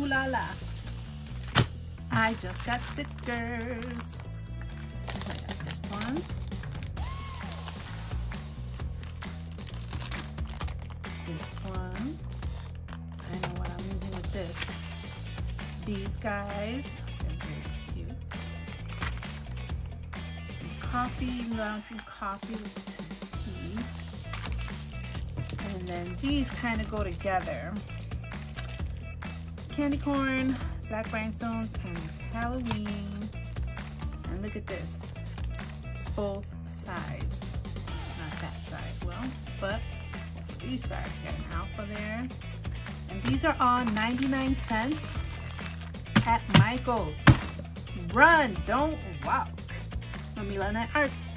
la la. I just got stickers. I got this one. This one. I know what I'm using with this. These guys, they're very cute. Some coffee, even though I don't coffee with tea. And then these kind of go together. Candy corn, black rhinestones, and it's Halloween. And look at this, both sides. Not that side, well, but these sides. Got an alpha there. And these are all 99 cents at Michael's. Run, don't walk. Mamila Night Arts.